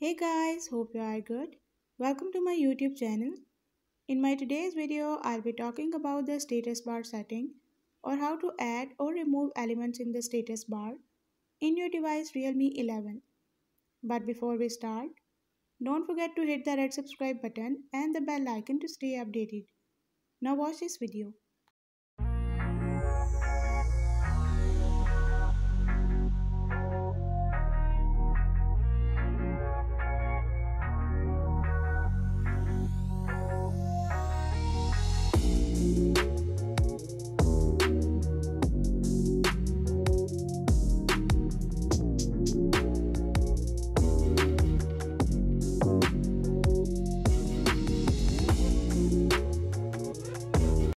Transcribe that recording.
Hey guys, hope you are good. Welcome to my YouTube channel. In my today's video, I'll be talking about the status bar setting or how to add or remove elements in the status bar in your device Realme 11. But before we start, don't forget to hit the red subscribe button and the bell icon to stay updated. Now watch this video.